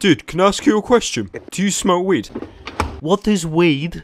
Dude, can I ask you a question? Do you smoke weed? What is weed?